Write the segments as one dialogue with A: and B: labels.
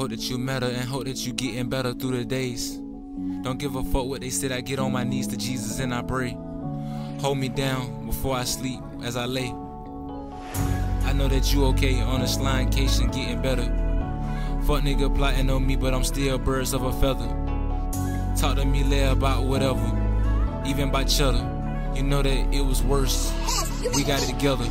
A: Hope that you matter and hope that you getting better through the days. Don't give a fuck what they said. I get on my knees to Jesus and I pray. Hold me down before I sleep as I lay. I know that you okay on this case and getting better. Fuck nigga plotting on me, but I'm still birds of a feather. Talk to me later about whatever, even by cheddar. You know that it was worse. We got it together.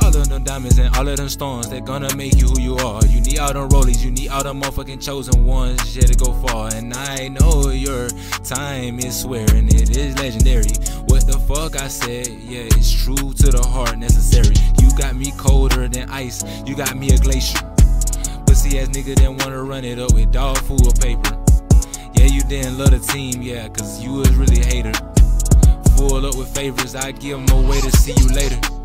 A: All of them diamonds and all of them stones that gonna make you who you are. You all them rollies, you need all them motherfucking chosen ones, yeah, to go far. And I know your time is swearing it is legendary. What the fuck I said, yeah, it's true to the heart, necessary. You got me colder than ice, you got me a glacier. Pussy ass nigga didn't wanna run it up with dog food or paper. Yeah, you didn't love the team, yeah, cause you was really a hater. Full up with favors, I give them away to see you later.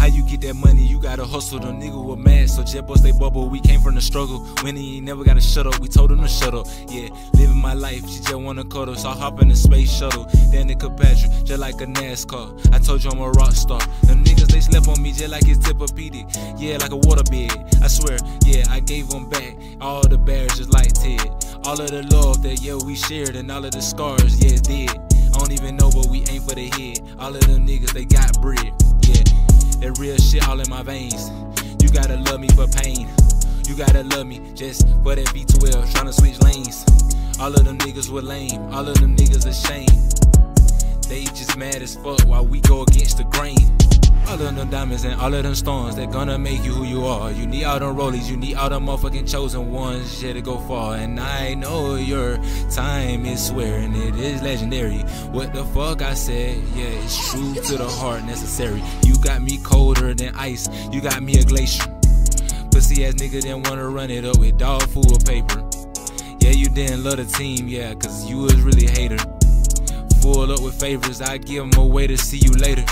A: How you get that money? You gotta hustle. The nigga was mad, so jet bust they bubble. We came from the struggle. When he ain't never gotta shut up, we told him to shut up. Yeah, living my life, she just wanna cuddle. So I hop in the space shuttle. Then nigga Patrick, just like a NASCAR. I told you I'm a rock star. Them niggas they slept on me just like it's Tempur-Pedic. Yeah, like a waterbed. I swear, yeah, I gave them back all the bears just like Ted. All of the love that yeah we shared and all of the scars, yeah, it's dead. I don't even know, but we ain't for the head. All of them niggas they got bread. That real shit all in my veins. You gotta love me for pain. You gotta love me just for that V12, tryna switch lanes. All of them niggas were lame, all of them niggas ashamed. They just mad as fuck while we go against the grain. Diamonds and all of them stones that gonna make you who you are. You need all them rollies, you need all them motherfucking chosen ones, yeah, to go far. And I know your time is swearing it is legendary. What the fuck I said, yeah, it's true to the heart, necessary. You got me colder than ice, you got me a glacier. Pussy ass nigga didn't wanna run it up with dog food or paper. Yeah, you didn't love the team, yeah, cause you was really hater. Full up with favors, I give them away to see you later.